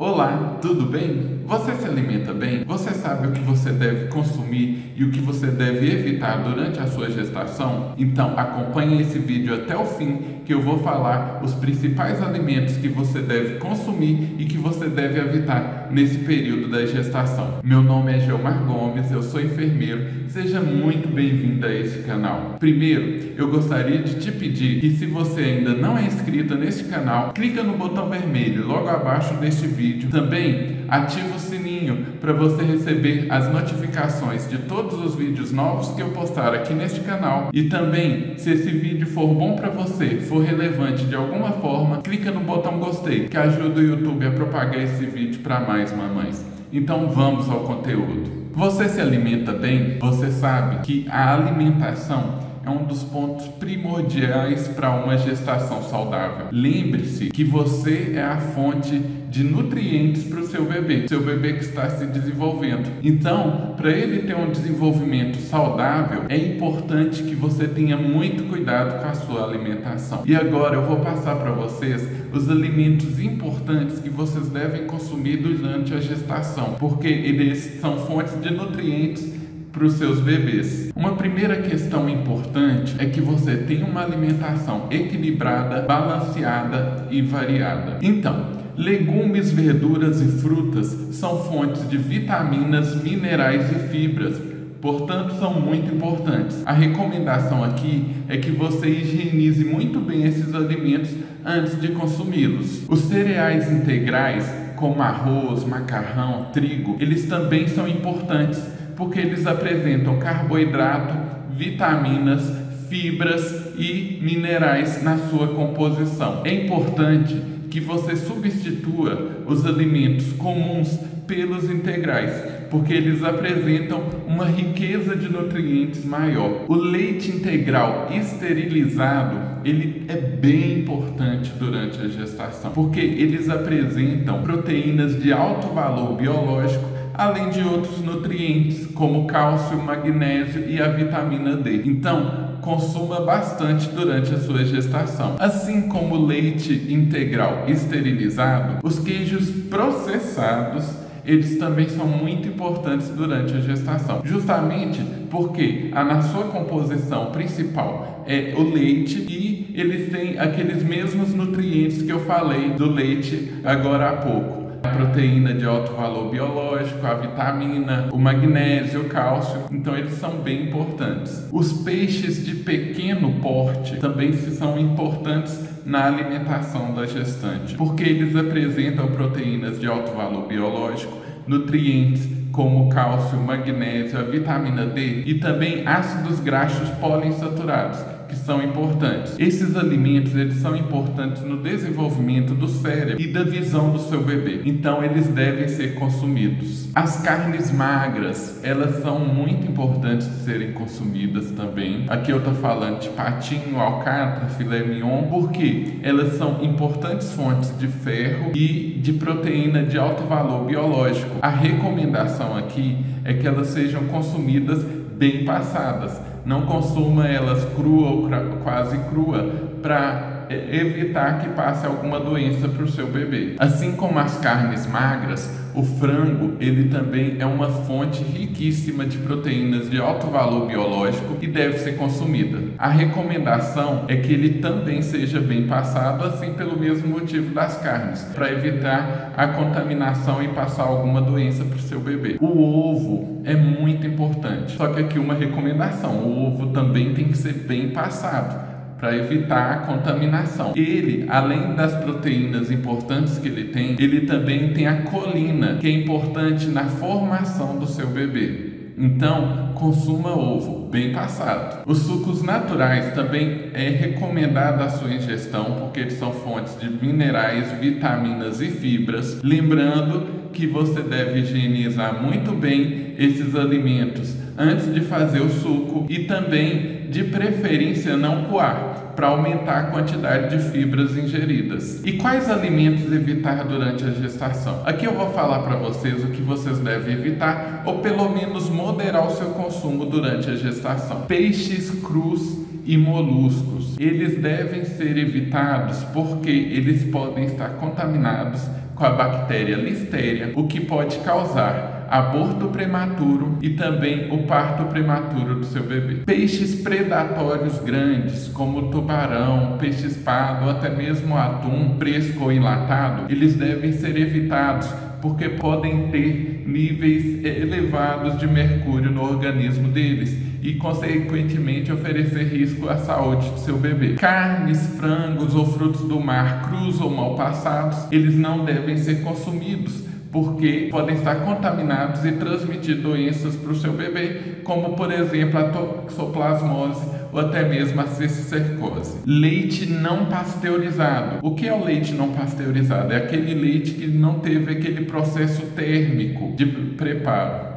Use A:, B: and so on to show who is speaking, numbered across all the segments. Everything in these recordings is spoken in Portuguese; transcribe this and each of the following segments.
A: Olá, tudo bem? Você se alimenta bem? Você sabe o que você deve consumir e o que você deve evitar durante a sua gestação? Então acompanhe esse vídeo até o fim que eu vou falar os principais alimentos que você deve consumir e que você deve evitar nesse período da gestação. Meu nome é Geomar Gomes, eu sou enfermeiro. Seja muito bem-vindo a este canal. Primeiro, eu gostaria de te pedir que se você ainda não é inscrito neste canal, clica no botão vermelho logo abaixo deste vídeo. Também ativa o sininho para você receber as notificações de todos os vídeos novos que eu postar aqui neste canal. E também, se esse vídeo for bom para você, for relevante de alguma forma, clica no botão gostei, que ajuda o YouTube a propagar esse vídeo para mais mamães. Então vamos ao conteúdo. Você se alimenta bem? Você sabe que a alimentação é um dos pontos primordiais para uma gestação saudável. Lembre-se que você é a fonte de nutrientes para o seu bebê, seu bebê que está se desenvolvendo. Então, para ele ter um desenvolvimento saudável, é importante que você tenha muito cuidado com a sua alimentação. E agora eu vou passar para vocês os alimentos importantes que vocês devem consumir durante a gestação, porque eles são fontes de nutrientes para os seus bebês. Uma primeira questão importante é que você tenha uma alimentação equilibrada, balanceada e variada. Então, legumes, verduras e frutas são fontes de vitaminas, minerais e fibras. Portanto, são muito importantes. A recomendação aqui é que você higienize muito bem esses alimentos antes de consumi-los. Os cereais integrais, como arroz, macarrão, trigo, eles também são importantes porque eles apresentam carboidrato, vitaminas, fibras e minerais na sua composição. É importante que você substitua os alimentos comuns pelos integrais, porque eles apresentam uma riqueza de nutrientes maior. O leite integral esterilizado, ele é bem importante durante a gestação, porque eles apresentam proteínas de alto valor biológico além de outros nutrientes como cálcio, magnésio e a vitamina D. Então, consuma bastante durante a sua gestação. Assim como o leite integral esterilizado, os queijos processados eles também são muito importantes durante a gestação, justamente porque a, na sua composição principal é o leite e eles têm aqueles mesmos nutrientes que eu falei do leite agora há pouco a proteína de alto valor biológico, a vitamina, o magnésio, o cálcio, então eles são bem importantes. Os peixes de pequeno porte também são importantes na alimentação da gestante, porque eles apresentam proteínas de alto valor biológico, nutrientes como cálcio, magnésio, a vitamina D e também ácidos graxos poliinsaturados que são importantes. Esses alimentos eles são importantes no desenvolvimento do cérebro e da visão do seu bebê. Então eles devem ser consumidos. As carnes magras, elas são muito importantes de serem consumidas também. Aqui eu estou falando de patinho, alcatra, filé mignon, porque elas são importantes fontes de ferro e de proteína de alto valor biológico. A recomendação aqui é que elas sejam consumidas bem passadas. Não consuma elas crua ou quase crua para evitar que passe alguma doença para o seu bebê. Assim como as carnes magras, o frango ele também é uma fonte riquíssima de proteínas de alto valor biológico e deve ser consumida. A recomendação é que ele também seja bem passado, assim pelo mesmo motivo das carnes, para evitar a contaminação e passar alguma doença para o seu bebê. O ovo é muito importante, só que aqui uma recomendação: o ovo também tem que ser bem passado para evitar a contaminação. Ele, além das proteínas importantes que ele tem, ele também tem a colina, que é importante na formação do seu bebê. Então, consuma ovo bem passado. Os sucos naturais também é recomendado a sua ingestão porque eles são fontes de minerais, vitaminas e fibras. Lembrando que você deve higienizar muito bem esses alimentos antes de fazer o suco e também, de preferência, não coar, para aumentar a quantidade de fibras ingeridas. E quais alimentos evitar durante a gestação? Aqui eu vou falar para vocês o que vocês devem evitar, ou pelo menos moderar o seu consumo durante a gestação. Peixes crus e moluscos. Eles devem ser evitados porque eles podem estar contaminados com a bactéria Listeria, o que pode causar aborto prematuro e também o parto prematuro do seu bebê. Peixes predatórios grandes, como tubarão, peixe-espada ou até mesmo atum fresco ou enlatado, eles devem ser evitados porque podem ter níveis elevados de mercúrio no organismo deles e, consequentemente, oferecer risco à saúde do seu bebê. Carnes, frangos ou frutos do mar crus ou mal passados, eles não devem ser consumidos porque podem estar contaminados e transmitir doenças para o seu bebê, como por exemplo a toxoplasmose ou até mesmo a cisticercose. Leite não pasteurizado. O que é o leite não pasteurizado? É aquele leite que não teve aquele processo térmico de preparo.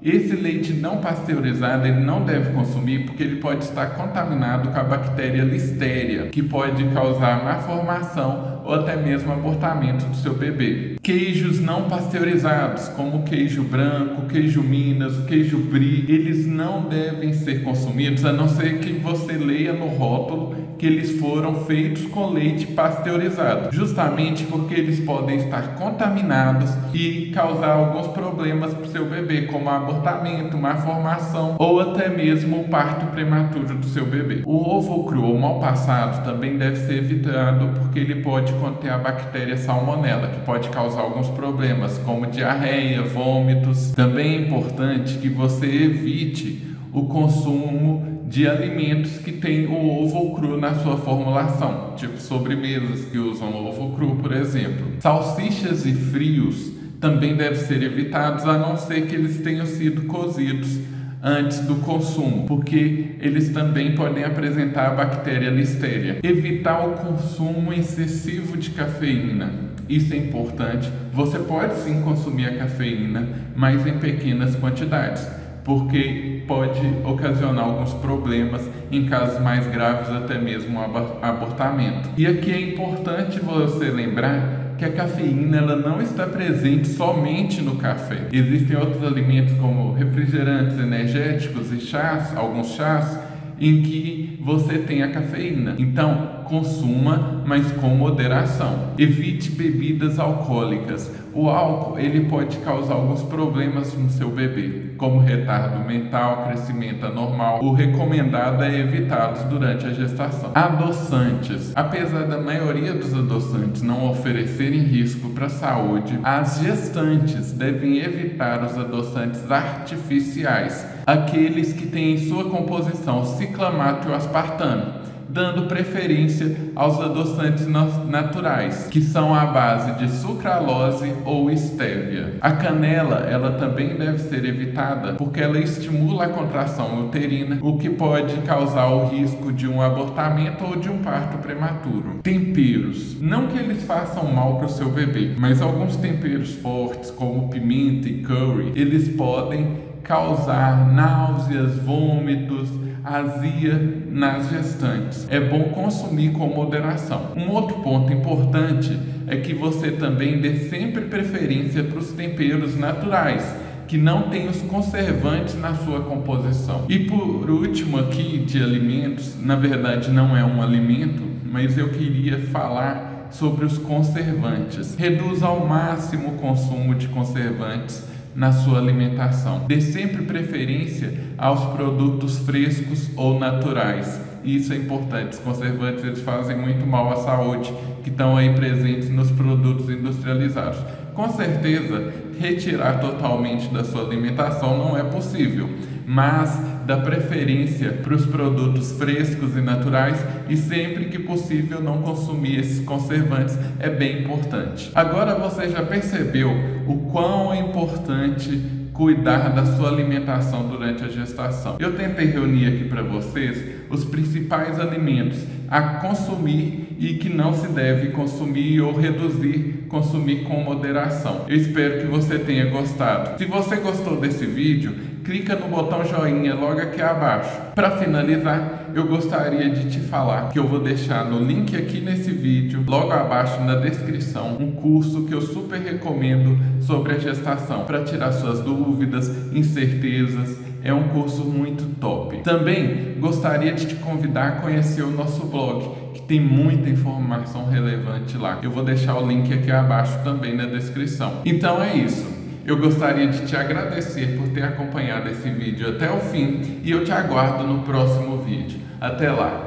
A: Esse leite não pasteurizado ele não deve consumir porque ele pode estar contaminado com a bactéria Listeria, que pode causar má formação ou até mesmo abortamento do seu bebê. Queijos não pasteurizados, como queijo branco, queijo Minas, queijo Brie, eles não devem ser consumidos a não ser que você leia no rótulo que eles foram feitos com leite pasteurizado, justamente porque eles podem estar contaminados e causar alguns problemas para o seu bebê, como abortamento, má formação ou até mesmo o parto prematuro do seu bebê. O ovo cru ou mal passado também deve ser evitado porque ele pode conter a bactéria salmonella, que pode causar alguns problemas, como diarreia, vômitos. Também é importante que você evite o consumo de alimentos que têm o ovo cru na sua formulação, tipo sobremesas que usam ovo cru, por exemplo. Salsichas e frios também devem ser evitados, a não ser que eles tenham sido cozidos antes do consumo, porque eles também podem apresentar a bactéria Listeria. Evitar o consumo excessivo de cafeína. Isso é importante. Você pode sim consumir a cafeína, mas em pequenas quantidades porque pode ocasionar alguns problemas, em casos mais graves, até mesmo abortamento. E aqui é importante você lembrar que a cafeína ela não está presente somente no café. Existem outros alimentos como refrigerantes energéticos e chás, alguns chás, em que você tem a cafeína. Então, consuma, mas com moderação. Evite bebidas alcoólicas. O álcool ele pode causar alguns problemas no seu bebê, como retardo mental, crescimento anormal. O recomendado é evitá-los durante a gestação. Adoçantes. Apesar da maioria dos adoçantes não oferecerem risco para a saúde, as gestantes devem evitar os adoçantes artificiais, aqueles que têm em sua composição ciclamato aspartame dando preferência aos adoçantes naturais, que são à base de sucralose ou estévia. A canela, ela também deve ser evitada porque ela estimula a contração uterina, o que pode causar o risco de um abortamento ou de um parto prematuro. Temperos, não que eles façam mal para o seu bebê, mas alguns temperos fortes, como pimenta e curry, eles podem causar náuseas, vômitos, azia nas gestantes. É bom consumir com moderação. Um outro ponto importante é que você também dê sempre preferência para os temperos naturais que não tem os conservantes na sua composição. E por último aqui de alimentos, na verdade não é um alimento, mas eu queria falar sobre os conservantes. Reduz ao máximo o consumo de conservantes na sua alimentação. Dê sempre preferência aos produtos frescos ou naturais. Isso é importante. Os conservantes eles fazem muito mal à saúde que estão aí presentes nos produtos industrializados. Com certeza, retirar totalmente da sua alimentação não é possível, mas dá preferência para os produtos frescos e naturais e sempre que possível não consumir esses conservantes é bem importante. Agora você já percebeu o quão importante cuidar da sua alimentação durante a gestação. Eu tentei reunir aqui para vocês os principais alimentos a consumir e que não se deve consumir ou reduzir, consumir com moderação. Eu espero que você tenha gostado. Se você gostou desse vídeo, clica no botão joinha logo aqui abaixo. Para finalizar, eu gostaria de te falar que eu vou deixar no link aqui nesse vídeo, logo abaixo na descrição, um curso que eu super recomendo sobre a gestação, para tirar suas dúvidas, incertezas, é um curso muito top. Também gostaria de te convidar a conhecer o nosso blog, que tem muita informação relevante lá. Eu vou deixar o link aqui abaixo também na descrição. Então é isso. Eu gostaria de te agradecer por ter acompanhado esse vídeo até o fim e eu te aguardo no próximo vídeo. Até lá!